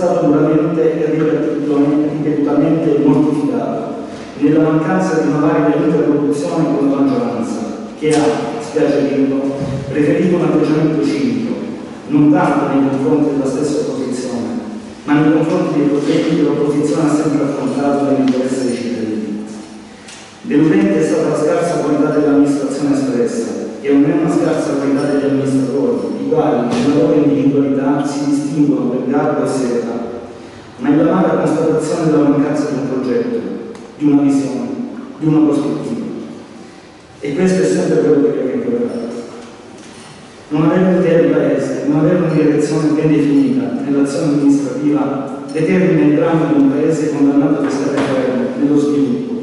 stato duramente e ripetutamente mortificato nella mancanza di una valida interlocuzione con la maggioranza, che ha, spiace dirlo, preferito un atteggiamento cinico, non tanto nei confronti della stessa opposizione, ma nei confronti dei problemi che l'opposizione ha sempre affrontato nell'interesse dei cittadini. Deludente è stata la scarsa qualità dell'amministrazione espressa, e non è una scarsa qualità degli amministratori, i quali nella loro individualità si distinguono per garbo e serietà, ma è l'amara constatazione della mancanza di un progetto, di una visione, di una prospettiva. E questo è sempre quello che abbiamo imparato. Non avere un'idea di paese, non avere una direzione ben definita nell'azione amministrativa determina il dramma di un paese condannato a restare fermo nello sviluppo,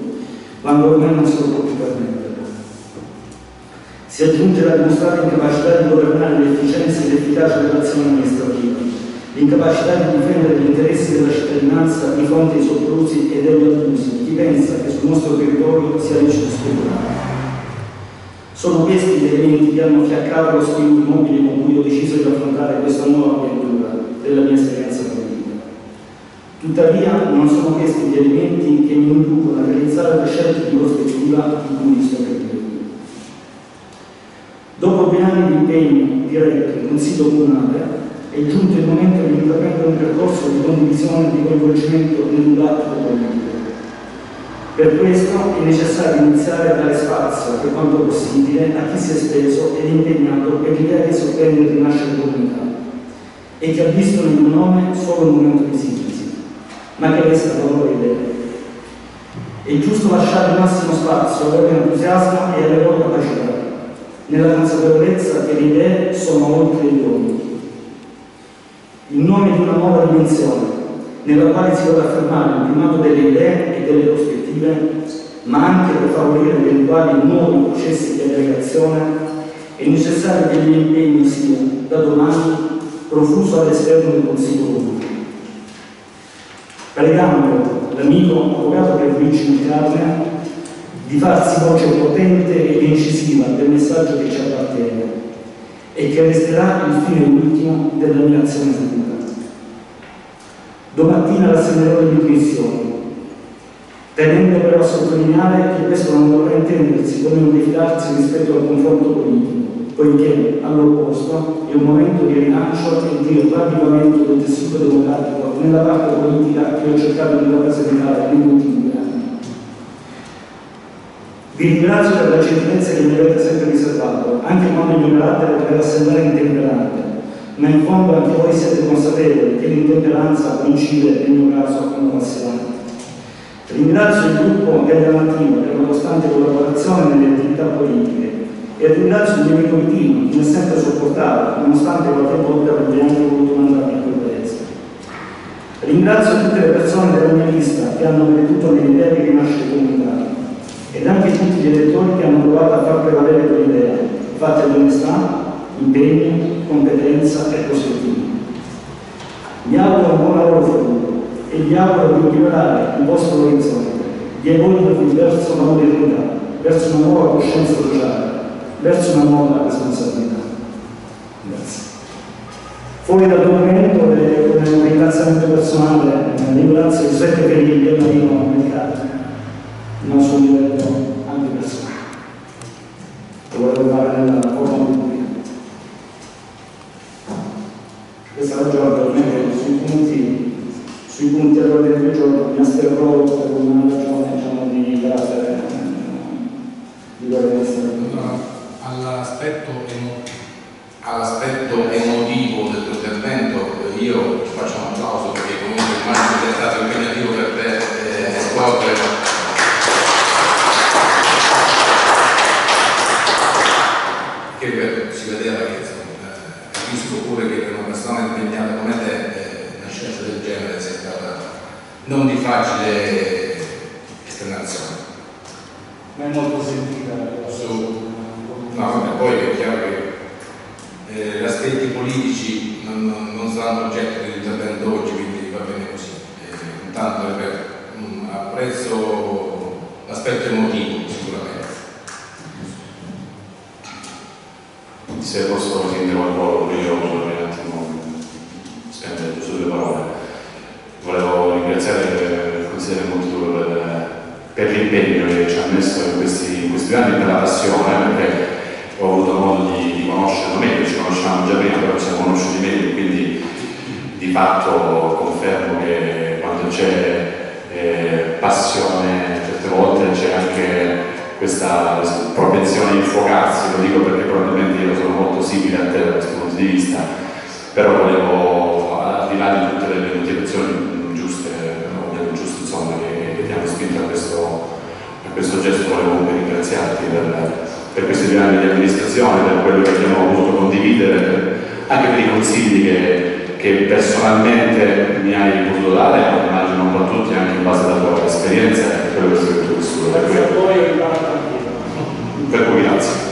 quando ormai non se Si aggiunge la dimostrata incapacità di governare l'efficienza e l'efficacia dell'azione amministrativa, l'incapacità di difendere gli interessi della cittadinanza di fronte ai soprusi e degli abusi chi pensa che sul nostro territorio sia speculare. Sono questi gli elementi che hanno fiaccato lo spirito immobile con cui ho deciso di affrontare questa nuova avventura della mia esperienza politica. Tuttavia non sono questi gli elementi che mi inducono a realizzare le scelte di prospettiva di cui vi sto dire. Dopo due anni di impegno diretto in Consiglio Comunale è giunto il momento di intraprendere un percorso di condivisione e di coinvolgimento nel dibattito politico. Per questo è necessario iniziare a dare spazio, per quanto possibile, a chi si è speso ed impegnato per l'idea che sottende il rinascere comunità e che ha visto nel mio nome solo un momento di sintesi, ma che resta la loro idea. È giusto lasciare il massimo spazio al loro entusiasmo e alle loro capacità, nella consapevolezza che le idee sono oltre gli uomini. In nome di una nuova dimensione, nella quale si vuole affermare il primato delle idee e delle prospettive, ma anche per favorire eventuali nuovi processi di aggregazione, è necessario che l'impegno sia, da domani, profuso all'esterno del Consiglio Comunale. Pregando l'amico avvocato Pierluigi Micarne di farsi voce potente ed incisiva del messaggio che ci appartiene e che resterà il fine ultimo della mia azione futura. Domattina rassegnerò le mie missioni. tenendo però a sottolineare che questo non dovrà intendersi come un rifiutarsi rispetto al confronto politico, poiché all'opposto è un momento di rilancio e di ravvivamento del tessuto democratico nella parte politica che ho cercato di rappresentare due anni. Vi ringrazio per la gentilezza che mi avete sempre riservato, anche quando ignorate poteva sembrare intemperante, ma in fondo anche voi siete consapevoli che l'intemperanza coincide nel mio caso con la passione. Ringrazio il gruppo della Mattina per la costante collaborazione nelle attività politiche e ringrazio il mio amico Vitino che mi ha sempre sopportato, nonostante qualche volta abbia anche voluto mandarmi a quel. Ringrazio tutte le persone della mia lista che hanno creduto nell'idea di rinascere comunitaria ed anche tutti gli elettori che hanno provato a far prevalere quell'idea, fatta di onestà, impegno, competenza e prospettiva. Mi auguro un buon lavoro futuro e vi auguro di migliorare il vostro orizzonte, di evolvervi verso la modernità, verso una nuova coscienza sociale, verso una nuova responsabilità. Grazie. Fuori dal documento, come un ringraziamento personale, ringrazio Giuseppe Perilli e Marino Americano, non sul livello anche personale. Lo volevo fare nella forma pubblica. Questa ragione per me sui punti, sui punti all'ordine del giorno mi asterrò per una ragione diciamo, di carattere di coerenza. All'aspetto all'aspetto emotivo del tuo intervento io faccio un applauso perché comunque immagino è stato impegnativo per te eh, scorrere che ripeto, si vedeva che insomma, eh, capisco pure che per una persona impegnata come te eh, una scelta del genere sia stata non di facile esternazione. Ma è molto sentita. Su- No, vabbè, poi è chiaro che eh, gli aspetti politici non, non- non saranno oggetto dell'intervento oggi, quindi va bene così. Eh, intanto ripeto, mm, apprezzo l'aspetto emotivo sicuramente. Se posso prendere qualcosa, io vorrei un attimo spendere giusto due parole. Volevo ringraziare consigliere Monturo per, per l'impegno che ci ha messo in questi, in questi anni per la passione, perché ho avuto modo di, di conoscerlo meglio, ci conosciamo già prima, però ci siamo conosciuti meglio, quindi di fatto confermo che quando c'è eh, passione certe volte c'è anche questa propensione a infuocarsi, lo dico perché probabilmente io sono molto simile a te da questo punto di vista, però volevo, al di là di tutte le motivazioni a questo gesto, volevo comunque ringraziarti per, per questi due anni di amministrazione, per quello che abbiamo voluto condividere, anche per i consigli che, che personalmente mi hai potuto dare, ma immagino un po' tutti anche in base alla tua esperienza e a quello che sei tu vissuto. Per cui grazie.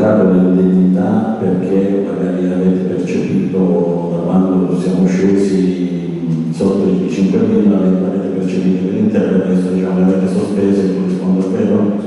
entrata nell'identità perché magari avete percepito da quando siamo scesi sotto i 5.000, avete percepito che interno, adesso diciamo, l'avete sospeso e corrisponde a quello?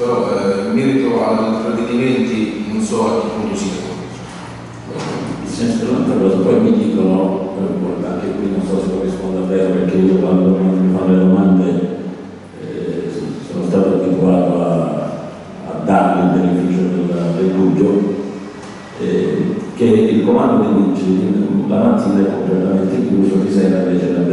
però eh, in merito ai provvedimenti non so a che punto siano. Sento un'altra cosa, poi mi dicono, anche qui non so se rispondo a te perché io quando mi fanno le domande eh, sono stato abituato a, a darmi il beneficio del, del dubbio, eh, che il comando mi dice la mattina è completamente chiuso, di sera invece la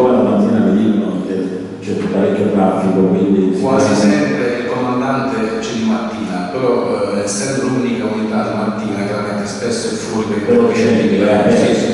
siccome la mattina venivano che c'è parecchio traffico, quindi... Quasi sempre il comandante c'è di mattina, però eh, essendo l'unica unità di mattina, chiaramente spesso è fuori per quello che c'è, di eh, sì,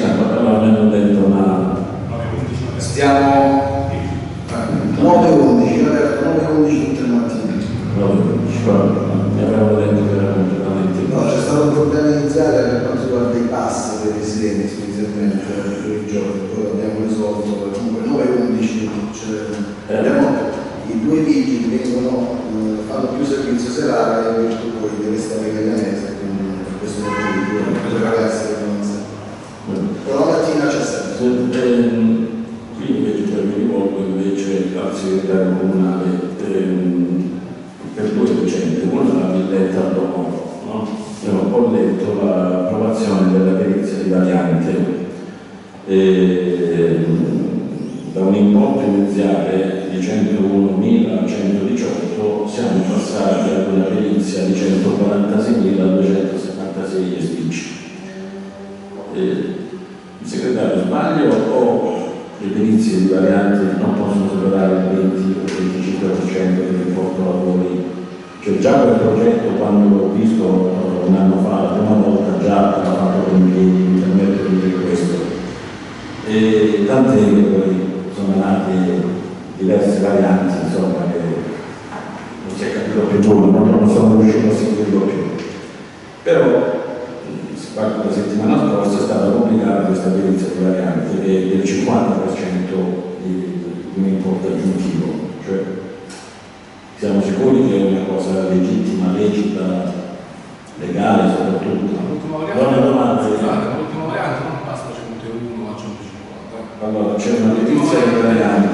c'è una notizia di Verandi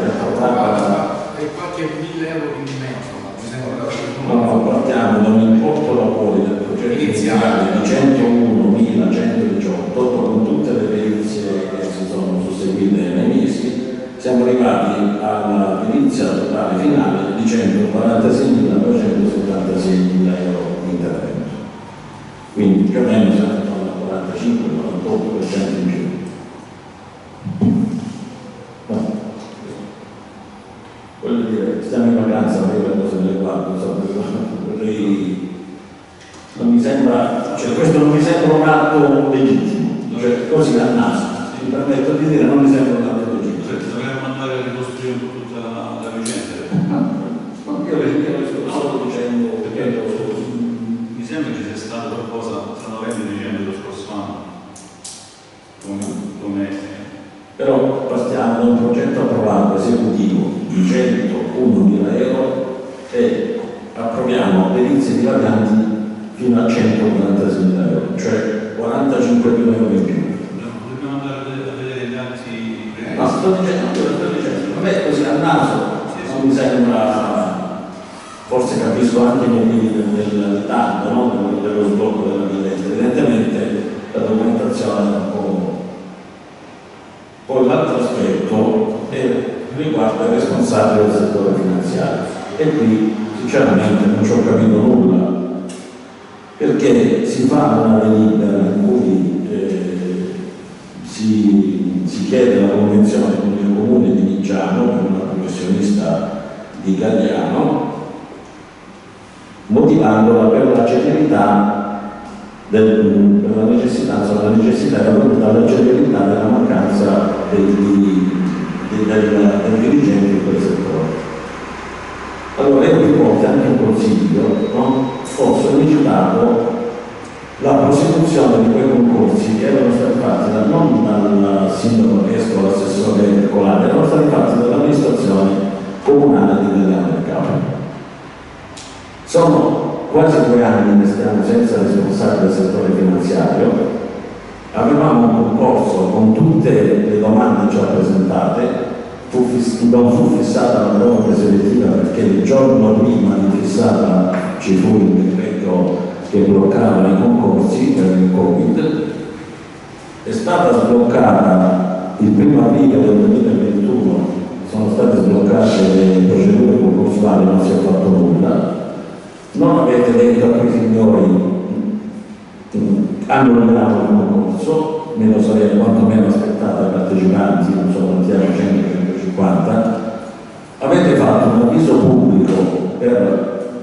e qualche mille euro di mezzo no, no, partiamo da un importo lavori del progetto iniziale. di 101.118 con tutte le perizie che si sono susseguite nei mesi siamo arrivati alla perizia totale finale di 146.976 euro di intervento. Quindi più o meno siamo cioè questo non mi sembra un atto legittimo, cioè così a naso, mi permetto di dire, non mi sembra un atto legittimo. Dovremmo andare a ricostruire un po' tutta la, la vicenda. Ma io le io le sto solo dicendo Perché perché mi sembra ci sia stato qualcosa tra novembre e dicembre dello scorso anno. Come, come però partiamo da un progetto approvato esecutivo di 101.000 euro e approviamo delizie dilaganti fino a 146.000 euro, cioè 45.000 euro in più. dobbiamo andare a vedere- a vedere gli altri No, sto dicendo, io lo sto dicendo, a me così a naso non mi sembra, forse capisco anche i motivi del, del ritardo, no? dello, dello sblocco della villetta, evidentemente la documentazione è un po'... Poi l'altro aspetto è- riguarda il responsabile del settore finanziario e qui sinceramente non ci ho capito nulla perché si fa una delibera in cui eh, si, si chiede la convenzione con il comune di Viggiano per una professionista di Gagliano motivandola per la celerità del, per la necessità, insomma, la necessità della celerità della mancanza dei, dei, del, del dirigente di quel settore. Allora io più volte anche in consiglio no, ho sollecitato la prosecuzione di quei concorsi che erano stati fatti da- non dal sindaco Esco, l'assessore Colani, erano stati fatti dall'amministrazione comunale di Gagliano del Capo. Sono quasi due anni che stiamo senza responsabile del settore finanziario, avevamo un concorso con tutte le domande già presentate, fu non fu fissata la prova preselettiva perché il giorno prima di fissata ci fu il decreto che bloccava i concorsi per il Covid. È stata sbloccata il primo aprile del 2021, sono state sbloccate le procedure concorsuali, non si è fatto nulla. Non avete detto a quei signori mm, annulliamo il concorso, lo sarei quantomeno aspettato ai partecipanti, non so quanti erano, 100, 150. Avete fatto un avviso pubblico per,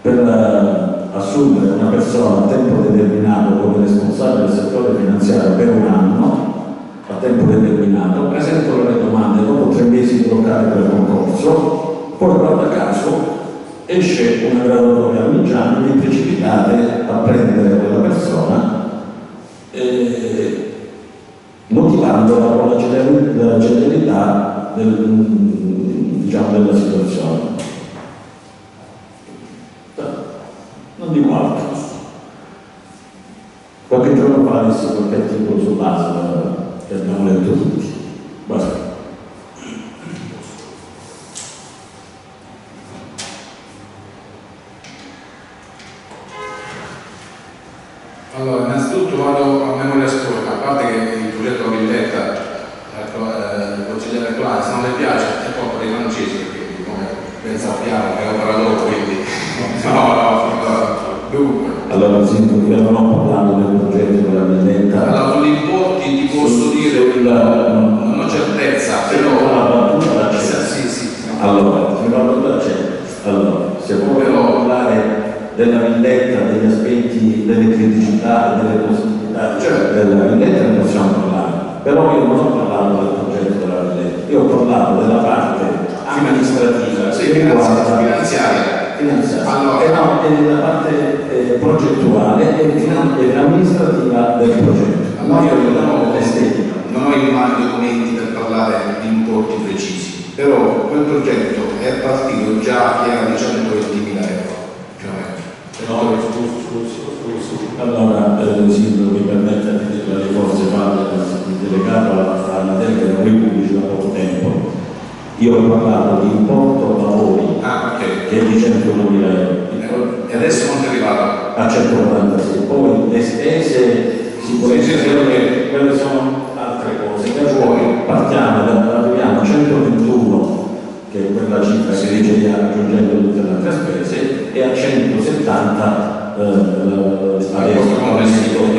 per eh, assumere una persona a tempo determinato come responsabile del settore finanziario per un anno, a tempo determinato, presentano le domande dopo tre mesi di bloccare quel concorso, poi guarda caso esce una graduatoria a Migiano, vi precipitate a prendere quella persona eh, motivandola con la celer- la celerità del- diciamo, della situazione. Non dico altro. Qualche giorno fa dissi qualche articolo sull'ASL che abbiamo letto tutti. Basta. Allora, innanzitutto vado a memoria storica, a parte che il progetto della villetta, ecco, eh, il consigliere Colani, se non le piace è colpa dei francesi, perché come ben sappiamo è opera loro, quindi no, no, no, dunque. Allora, Sindaco, io non ho parlato del progetto della villetta. Allora, sugli importi ti posso dire, sul- non ho certezza, Se non però... la battuta c'è. Sì, sì, sì. Allora, se la battuta c'è. Allora, se vogliamo parlare della vendetta, degli aspetti, delle criticità, delle possibilità Certo. della vendetta ne possiamo parlare. Però io non ho parlato del progetto della vendetta, io ho parlato della parte amministrativa, Sì, che finanziaria, riguarda- finanziaria. finanziaria. Allora. Eh no, è la parte eh, progettuale e finan- e amministrativa del progetto. Allora, io non non ho, estetica. non ho in mano i documenti per parlare di importi precisi, però quel progetto è partito già che era di 120.000 euro, più o meno. No, scusi, scusi, scusi. Allora, eh, Sindaco, mi permette di dire le forze il delegato alla, delega pubblici da poco tempo. Io ho parlato di importo lavori Ah, ok. che è di 101.000 euro E adesso non è arrivato. a 146, poi le spese sicurezza, Sì, sì, sì. quelle, sono altre cose. Per poi partiamo, da- arriviamo a 121, che è quella cifra che dice di raggiungendo tutte le altre spese, e a 170 eh, adesso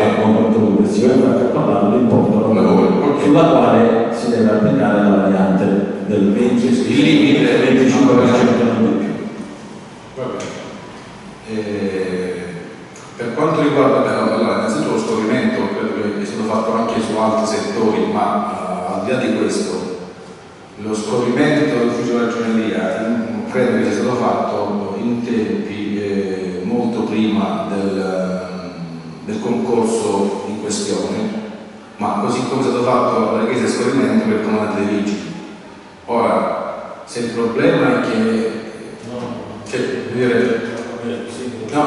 a comporto complessivo, infatti ho parlato di importo lavoro sulla quale si deve applicare la variante del 20, il limite del 25% non di più. Eh, per quanto riguarda allora, innanzitutto lo scorrimento è stato fatto anche su altri settori, ma eh, al di là di questo, lo scorrimento dell'ufficio della ragioneria credo che sia stato fatto in tempi eh, molto prima del, del concorso in questione, ma così come è stato fatto la richiesta di scorrimento per il comandante dei vigili. Ora, se il problema è che, cioè, dire, no,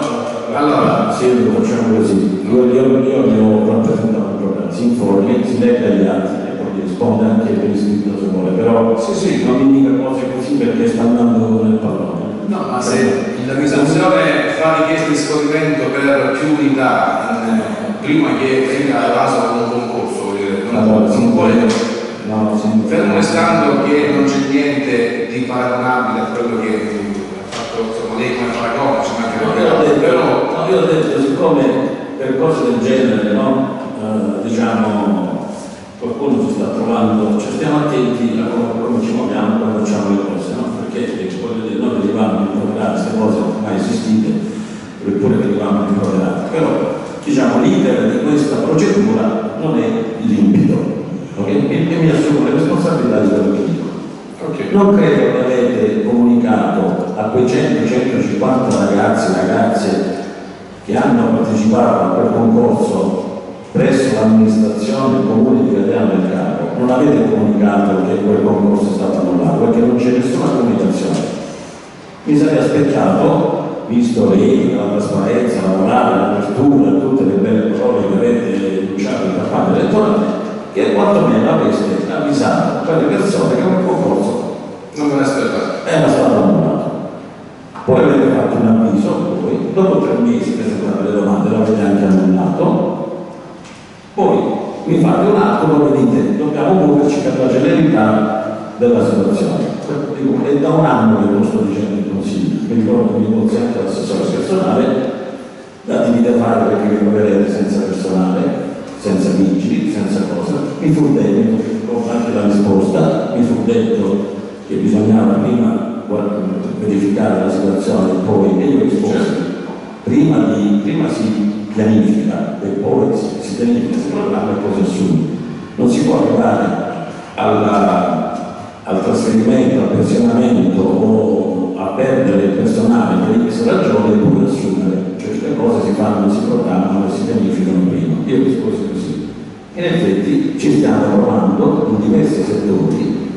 allora, Sì, lo facciamo così. Io, io, io devo rappresentare un problema, si informi, si legga gli altri e poi risponde anche per iscritto se vuole, però Sì, sì. non mi dica cose così perché sta andando nel pallone. No, ma se l'amministrazione fa richiesta di scorrimento per più unità in- prima che venga evaso un concorso, non, non può No, fermo restando che non c'è niente di paragonabile a quello che ha fatto insomma, lei come paragone, ci No, ho detto, però no, io ho detto, siccome per cose del genere, no, eh, diciamo, qualcuno si sta trovando, cioè stiamo attenti a come, ci muoviamo quando facciamo le venivamo rimproverati, queste cose mai esistite, eppure venivamo rimproverati, però diciamo l'iter di questa procedura non è limpido, ok? E, mi assumo le responsabilità di quello che dico. ok. Non credo che avete comunicato a quei 100-150 ragazzi e ragazze che hanno partecipato a quel concorso presso l'amministrazione del comune di Catena del Capo, non avete comunicato che quel concorso è stato annullato perché non c'è nessuna comunicazione. Mi sarei aspettato, visto lei la trasparenza, la morale, l'apertura, tutte le belle parole che avete enunciato in campagna elettorale, che quantomeno aveste avvisato quelle persone che quel concorso Non me ne aspettate. era stato annullato. Poi avete fatto un avviso, voi, dopo tre mesi presentate le domande, l'avete anche annullato, poi mi fate un atto dove dite dobbiamo muoverci per la celerità della situazione. È da un anno che lo sto dicendo mi ricordo consigli anche l'assessore personale, datemi da fare perché vi troverete senza personale, senza vigili, senza cosa. Mi fu detto, ho anche la risposta, mi fu detto che bisognava prima verificare la situazione e poi, e io risposi, prima, di, prima si pianifica e poi si, si pianifica, si programma e poi si assume. Non si può arrivare alla- al trasferimento, al pensionamento o perdere il personale per X ragioni e poi assumere. Cioè le cose si fanno, si programmano e si pianificano prima. Io risposi così. In effetti ci stiamo provando in diversi settori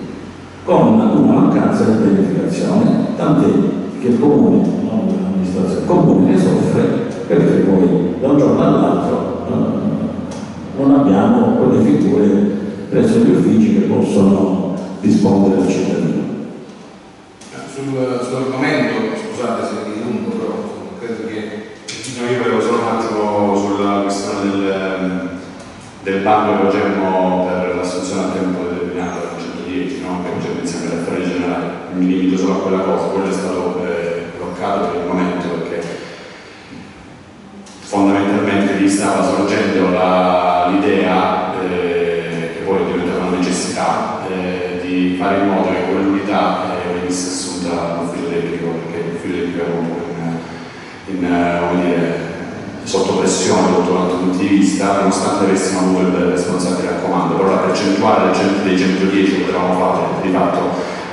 con una mancanza di pianificazione, tant'è che il comune, non l'amministrazione, comune ne soffre perché poi da un giorno all'altro non abbiamo quelle figure presso gli uffici che possono rispondere al cittadino. Sul- sull'argomento, scusate se mi dilungo, però credo che No, io volevo solo un attimo sulla questione del, del bando che facemmo per l'assunzione a tempo determinato al 110, no? che c'è insieme alle affari generali. Mi limito solo a quella cosa, quello è stato eh, bloccato per il momento perché fondamentalmente lì stava sorgendo l'idea, eh, che poi è diventata una necessità, eh, di fare in modo che quell'unità eh, all'ufficio tecnico, perché l'ufficio tecnico era un in, in, eh, dire, sotto pressione sotto altri punti di vista, nonostante avessimo avuto il responsabile al comando, però la percentuale del 100 dei 110 che potevamo fare di fatto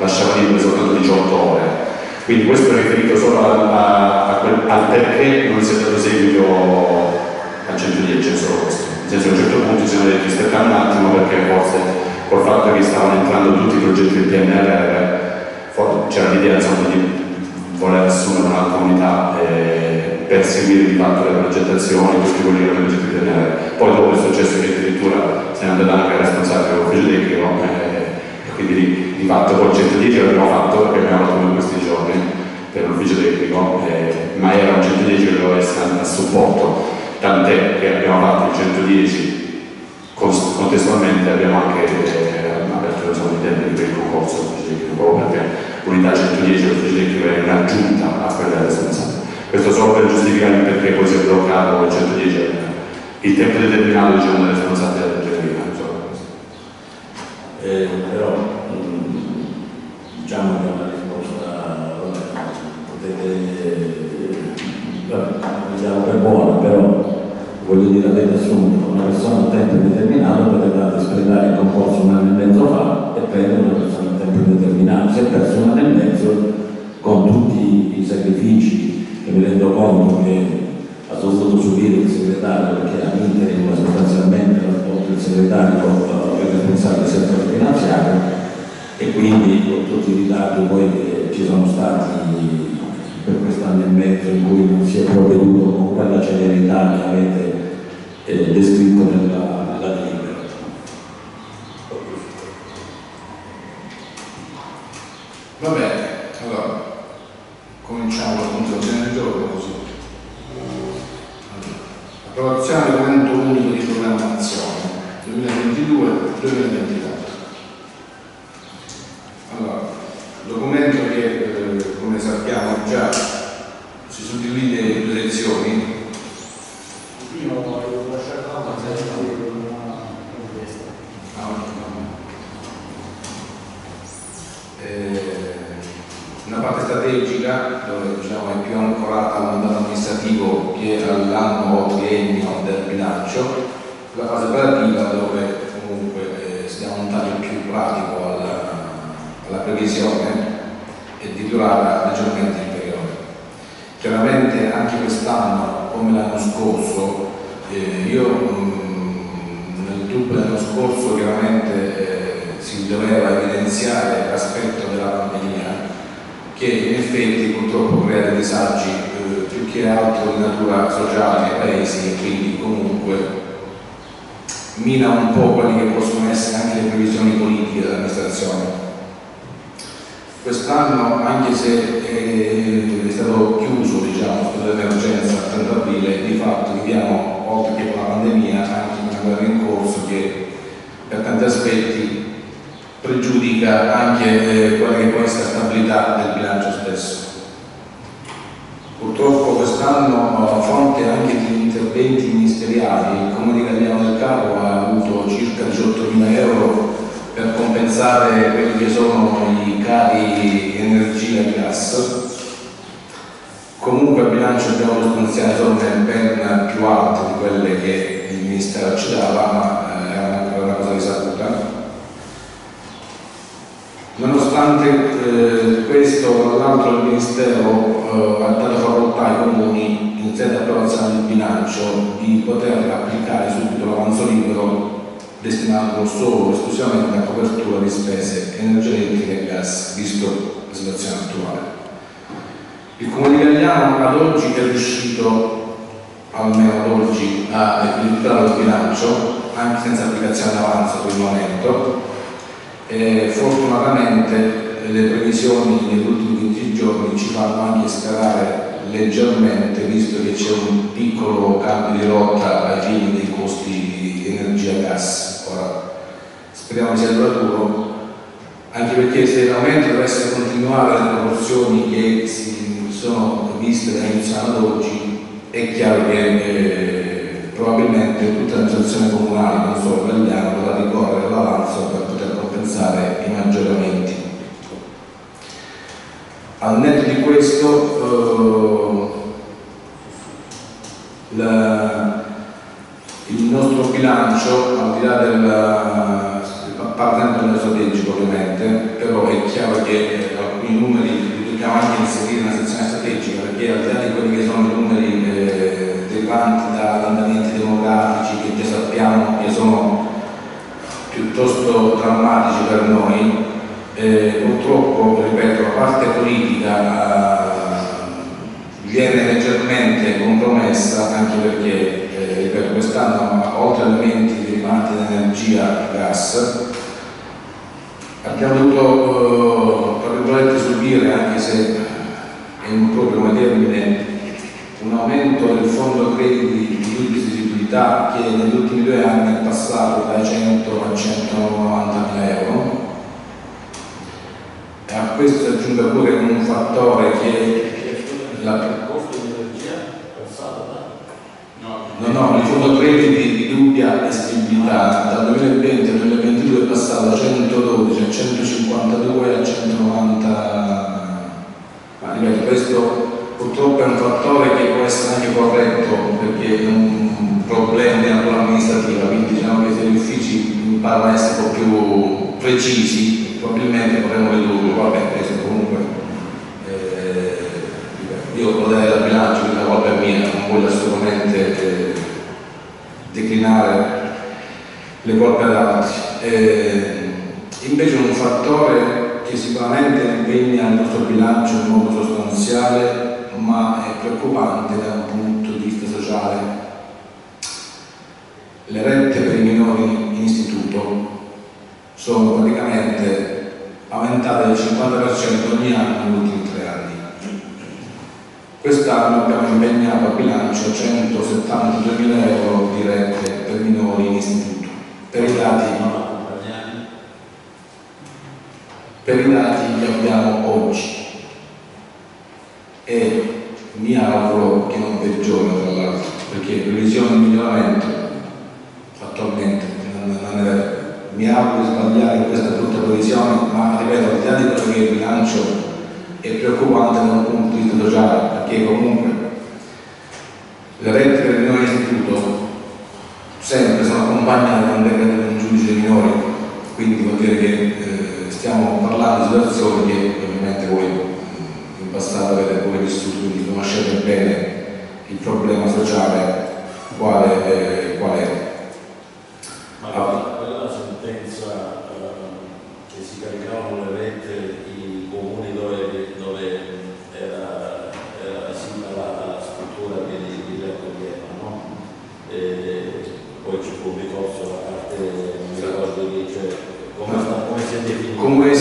lasciava libere soltanto 18 ore. Quindi questo è riferito solo a- a- a quel- al perché non si è dato seguito al 110, è solo questo. Nel senso che a un certo punto ci siamo detti aspettiamo un attimo perché forse col fatto che stavano entrando tutti i progetti del PNRR for- c'era l'idea insomma, di voler assumere un'altra unità eh, per seguire di fatto le progettazioni, tutti quelli che erano i progetti del PNRR. Poi dopo è successo che addirittura se ne è andata anche il responsabile dell'ufficio tecnico eh, e quindi di, di fatto col 110 l'abbiamo fatto perché abbiamo fatto in questi giorni per l'ufficio tecnico, eh, ma era un 110 che doveva essere a supporto, tant'è che abbiamo fatto il 110 Cons- contestualmente abbiamo anche eh, aperto insomma, i termini per il concorso proprio perché l'unità 110 del ufficio tecnico è un'aggiunta a quella responsabile. Questo solo per giustificare perché poi si è bloccato il 110 il tempo determinato diciamo delle responsabilità del generico. Eh, però mh, diciamo che è una risposta potete vediamo per buona, però voglio dire avete assunto una persona a tempo indeterminato per andare a espletare il concorso un anno e mezzo fa e prendere una a tempo indeterminato. Si è perso un anno e mezzo con tutti i sacrifici che mi rendo conto che ha dovuto subire il segretario perché a interim sostanzialmente il segretario è responsabile del settore finanziario e quindi con tutti i ritardi poi che ci sono stati per quest'anno e mezzo in cui non si è provveduto con quella celerità che avete eh, descritto nella, nella delibera. Va bene, allora cominciamo la puntuazione del giorno così. Approvazione del documento unico di programmazione 2022-2024. Allora, documento che eh, come sappiamo già si suddivide in due sezioni. Io voglio lasciare la cosa una Ah, ok. Eh, una parte strategica dove diciamo, è più ancorata al mandato amministrativo che all'anno o triennio del bilancio, la fase operativa dove comunque eh, si dà un taglio più pratico alla, alla previsione e di durata leggermente inferiore. Chiaramente anche quest'anno, come l'anno scorso, eh, io mh, nel dubbio dell'anno scorso chiaramente eh, si doveva evidenziare l'aspetto della pandemia che in effetti purtroppo crea dei disagi eh, più che altro di natura sociale ai paesi e quindi comunque mina un po' quelle che possono essere anche le previsioni politiche dell'amministrazione. Quest'anno, anche se è, è stato chiuso diciamo, l'emergenza a 30 aprile, di fatto viviamo, oltre che con la pandemia, anche una guerra in corso che per tanti aspetti pregiudica anche eh, quella che può essere la stabilità del bilancio stesso. Purtroppo quest'anno, a fronte anche di interventi ministeriali, il Comune di Gagliano del Capo ha avuto circa 18.000 euro per compensare quelli che sono i cari energia e gas. Comunque al bilancio abbiamo stanziato somme ben più alte di quelle che il Ministero ci dava, ma eh, è una, una cosa risaputa. Nonostante eh, questo, tra l'altro il Ministero eh, ha dato facoltà ai comuni in sede approvazione del bilancio di poter applicare subito l'avanzo libero destinato solo esclusivamente a copertura di spese energetiche e gas, visto la situazione attuale. Il Comune di Gagliano ad oggi è riuscito, almeno ad oggi, a equilibrare il bilancio, anche senza applicazione d'avanzo per il momento, e fortunatamente le previsioni negli ultimi 15 giorni ci fanno anche scalare leggermente, visto che c'è un piccolo cambio di rotta ai fini dei costi di energia e gas. Ora speriamo sia duraturo, anche perché se l'aumento dovesse continuare alle proporzioni che si sono viste dall'inizio ad oggi, è chiaro che eh, probabilmente tutta l'amministrazione comunale, non solo italiana, dovrà ricorrere all'avanzo per poter compensare i maggiori aumenti. Al netto di questo, eh, la, il nostro bilancio, al di là del partendo dello strategico ovviamente, però è chiaro che eh, alcuni numeri li dobbiamo anche inserire nella sezione strategica, perché al di là di quelli che sono i numeri eh, derivanti da andamenti piuttosto drammatici per noi, eh, purtroppo, ripeto, la parte politica eh, viene leggermente compromessa anche perché, eh, ripeto, quest'anno oltre agli elementi derivanti da energia e gas abbiamo dovuto, tra virgolette, subire, anche se è un proprio come termine, un aumento del fondo crediti di visibilità che negli ultimi due anni è passato da 100 a 190 mila euro. E a questo si aggiunge pure un fattore che la, no, il fondo crediti di dubbia esigibilità dal 2020 al 2022 è passato da 112 a 152 a 190 ma ripeto questo purtroppo è un fattore che può essere anche corretto perché è un problema di natura amministrativa quindi diciamo che se gli uffici imparano a essere un po' più precisi probabilmente potremmo ridurlo vabbè questo comunque eh, io lo darei la bilancio quindi la colpa è mia non voglio assolutamente eh, declinare le colpe ad altri. Eh, invece un fattore che sicuramente impegna il nostro bilancio in modo sostanziale, ma è preoccupante da un punto di vista sociale. Le rette per i minori in istituto sono praticamente aumentate del 50% ogni anno negli ultimi tre anni. Quest'anno abbiamo impegnato a bilancio 172.000 euro di rette per minori in istituto. Per i dati, per i dati che abbiamo oggi. E mi auguro che non peggiori tra l'altro, perché previsione di miglioramento attualmente non, non è vero. Mi auguro di sbagliare in questa brutta previsione, ma ripeto, al di là di quello che il bilancio è preoccupante da un punto di vista sociale, perché comunque le rette minori in istituto sempre sono accompagnate da un decreto di un giudice dei minori, quindi vuol dire che eh, stiamo parlando di situazioni che ovviamente voi eh, in passato avete pure vissuto, quindi conoscete bene il problema sociale quale, eh, qual è. Ma quella, quella è la sentenza eh, che si caricavano le rette i comuni dove, dove era, era simile alla struttura che di, di raccoglieva, no? E poi ci fu un ricorso a parte, non mi ricordo lì, cioè come, come si è definito? Comunque di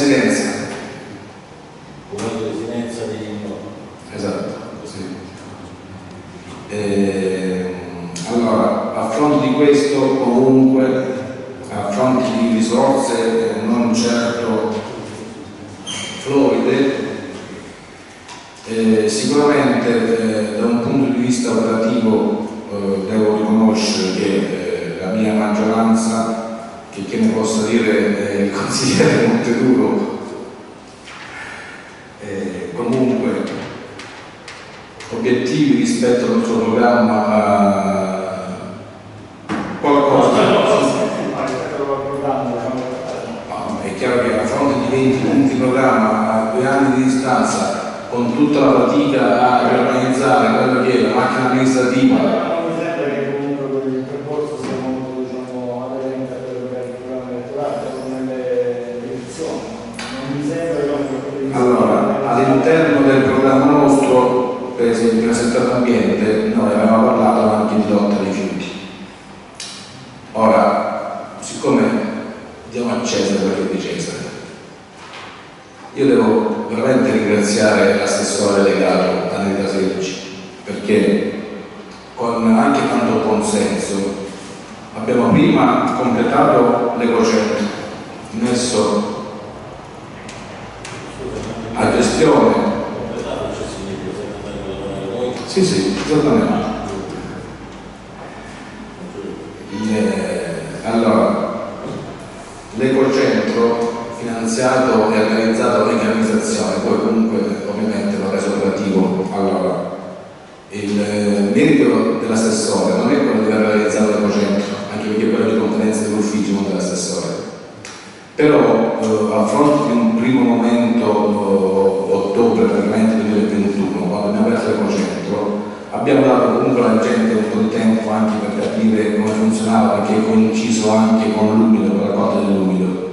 funzionava perché coinciso anche con l'umido, con la raccolta dell'umido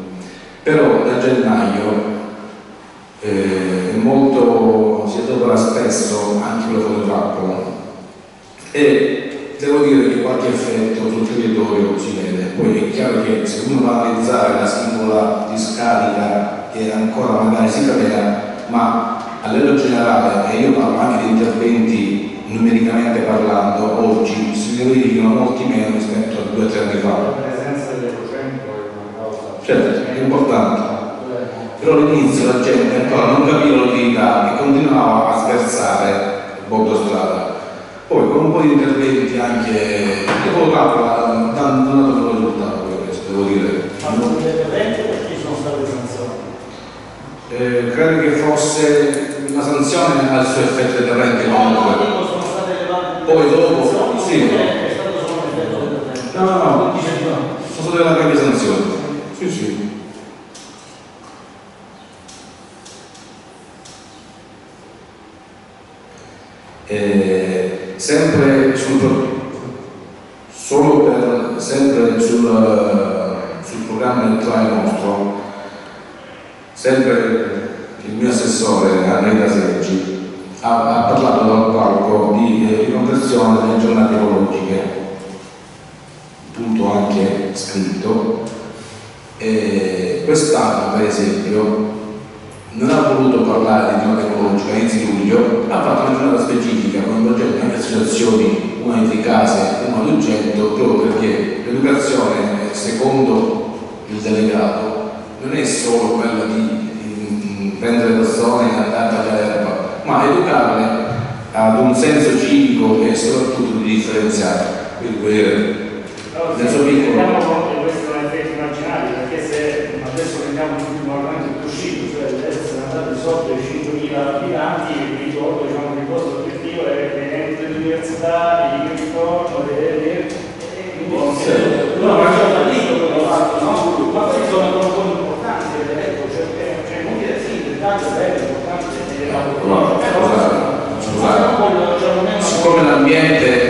però da gennaio eh, molto, si adopera spesso anche quello fotografico e devo dire che qualche effetto sul territorio si vede. Poi è chiaro che se uno va a analizzare la singola discarica che ancora magari si crea, ma a livello generale, e io parlo anche di interventi numericamente parlando, oggi si verificano molti meno rispetto a due o tre anni fa. La presenza dell'ecocentro è una cosa... Certo, è importante. Però all'inizio la gente ancora non capiva l'utilità e continuava a sversare il bordo strada. Poi con un po' di interventi anche, che poi non ha dato un risultato questo, devo dire. Ma non interventi perché sono state sanzioni? Eh, credo che fosse una sanzione al suo effetto deterrente comunque poi dopo sì. no no no. sono state una grave sanzione. Sì sì. Eh, sempre sul solo per sempre sul, sul programma elettorale nostro sempre il mio assessore Annetta Sergi ha, ha parlato dal palco di eh, delle giornate ecologiche, punto anche scritto. Quest'anno, per esempio, non ha voluto parlare di giornata ecologica, in inizio luglio ha fatto una giornata specifica con un progetto di associazioni, una di case e una di oggetto, proprio perché l'educazione, secondo il delegato, non è solo quella di mm, prendere persone e andare a ma educarle ad un senso civico e soprattutto di differenziare Quindi eh, nel suo piccolo. Questo è un effetto immaginario, perché se adesso prendiamo un argomento più uscito, cioè adesso sono andati sotto i 5.000 abitanti, mi ricordo diciamo, il vostro obiettivo è l'ente dell'università, il ritorno, e quindi maggior parte di quello che fatto, no? Ma poi sono cose importanti, ecco, cioè, cioè, come dire, sì, il dettaglio è bello, importante, ambiente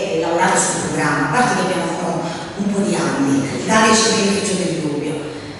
Eh, lavorato sul programma, a parte che abbiamo ancora un po' di anni, dare il beneficio del dubbio,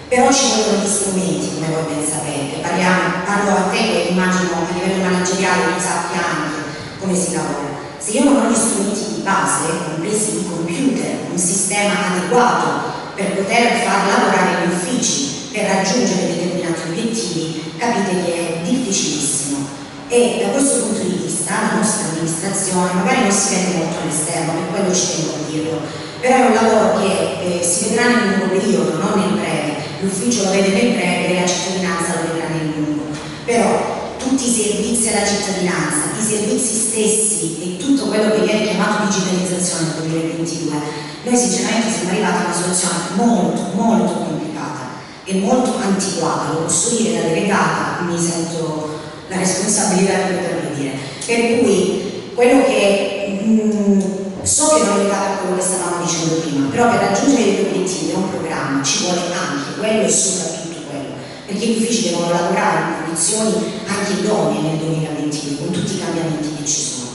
però ci vogliono gli strumenti, come voi ben sapete, Parliamo, parlo a te che immagino a livello manageriale tu sappia anche come si lavora. Se io non ho gli strumenti di base, compresi un computer, un sistema adeguato per poter far lavorare gli uffici per raggiungere determinati obiettivi, capite che è difficilissimo. E da questo punto di vista società, la nostra amministrazione, magari non si vede molto all'esterno, per quello ci tengo a dirlo, però è un lavoro che eh, si vedrà nel lungo periodo, non nel breve, l'ufficio lo vede nel breve, e la cittadinanza lo vedrà nel lungo, però tutti i servizi alla cittadinanza, i servizi stessi e tutto quello che viene chiamato digitalizzazione nel 2022, noi sinceramente siamo arrivati a una situazione molto, molto complicata e molto antiquata, lo posso dire da delegata, mi sento la responsabilità di poterlo dire. Per cui quello che mh, so che non è legato a quello che stavamo dicendo prima, però per raggiungere gli obiettivi è un programma ci vuole anche quello e soprattutto quello, perché gli uffici devono lavorare in condizioni anche idonee nel 2022 con tutti i cambiamenti che ci sono.